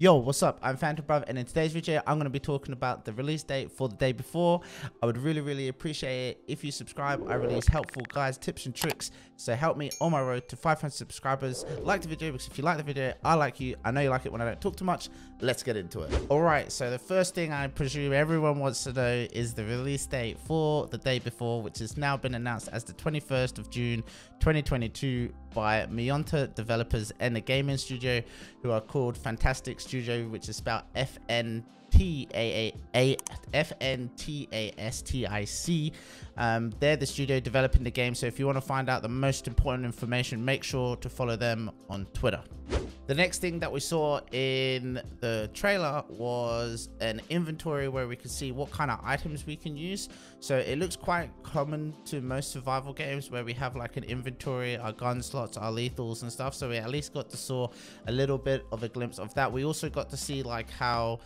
Yo, what's up? I'm Phantom Bruv, and in today's video, I'm going to be talking about the release date for the day before. I would really, really appreciate it if you subscribe. I release helpful guys, tips, and tricks So help me on my road to 500 subscribers. Like the video because if you like the video, I like you. I know you like it when I don't talk too much. Let's get into it. All right, so the first thing I presume everyone wants to know is the release date for the day before, which has now been announced as the 21st of June 2022 by Mytona developers and the gaming studio who are called Fntastic Studio, which is spelled F N T A A F N T A S T I C. Um, they're the studio developing the game. So if you want to find out the most important information, make sure to follow them on Twitter. The next thing that we saw in the trailer was an inventory where we could see what kind of items we can use. So it looks quite common to most survival games where we have like an inventory, our gun slots, our lethals and stuff. So we at least got to saw a little bit of a glimpse of that. We also got to see like how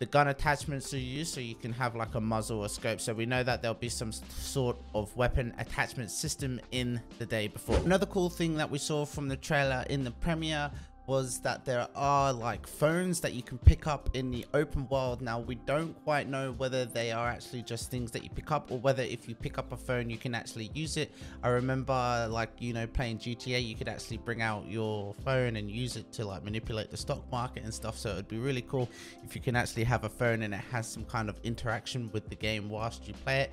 the gun attachments are used so you can have like a muzzle or scope so we know that there'll be some sort of weapon attachment system in the day before another cool thing that we saw from the trailer in the premiere was that there are like phones that you can pick up in the open world. Now we don't quite know whether they are actually just things that you pick up or whether if you pick up a phone you can actually use it. I remember like you know playing GTA you could actually bring out your phone and use it to like manipulate the stock market and stuff so it would be really cool if you can actually have a phone and it has some kind of interaction with the game whilst you play it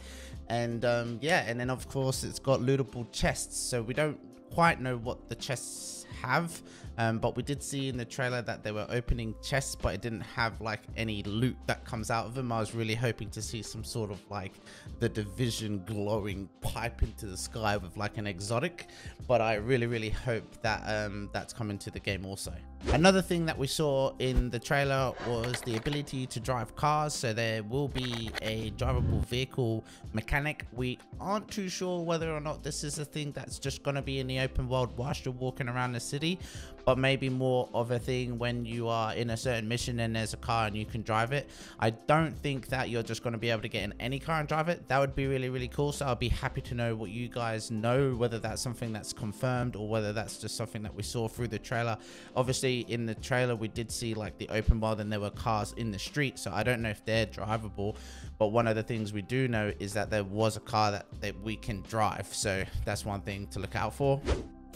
and um, yeah and then of course it's got lootable chests so we don't quite know what the chests have um, but we did see in the trailer that they were opening chests but it didn't have like any loot that comes out of them. I was really hoping to see some sort of like the division glowing pipe into the sky with like an exotic. But i really really hope that um, that's coming to the game also. Another thing that we saw in the trailer was the ability to drive cars. So there will be a drivable vehicle mechanic. We aren't too sure whether or not this is a thing that's just going to be in the open world whilst you're walking around the city but maybe more of a thing when you are in a certain mission and there's a car and you can drive it. I don't think that you're just going to be able to get in any car and drive it. That would be really, really cool. So I'll be happy to know what you guys know, whether that's something that's confirmed or whether that's just something that we saw through the trailer. Obviously, in the trailer, we did see like the open world and there were cars in the street. So I don't know if they're drivable. But one of the things we do know is that there was a car that, that we can drive. So that's one thing to look out for.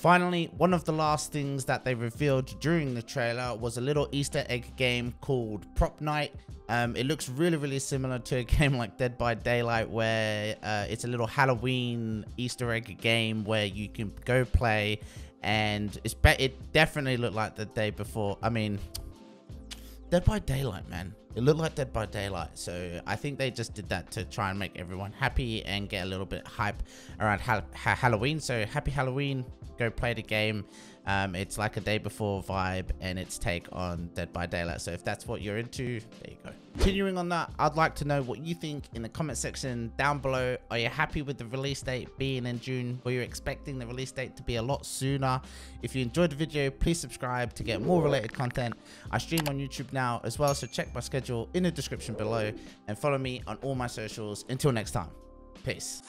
Finally, one of the last things that they revealed during the trailer was a little Easter egg game called Prop Night. Um, it looks really, really similar to a game like Dead by Daylight, where uh, it's a little Halloween Easter egg game where you can go play, and it's it definitely looked like the day before. I mean, Dead by Daylight, man. It looked like Dead by Daylight, so I think they just did that to try and make everyone happy and get a little bit hype around ha ha Halloween. So happy Halloween! Go play the game. Um, it's like a day before vibe and its take on Dead by Daylight. So if that's what you're into, there you go. Continuing on that, I'd like to know what you think in the comment section down below. Are you happy with the release date being in June? Were you expecting the release date to be a lot sooner? If you enjoyed the video, please subscribe to get more related content. I stream on YouTube now as well, so check my schedule in the description below and follow me on all my socials. Until next time, peace.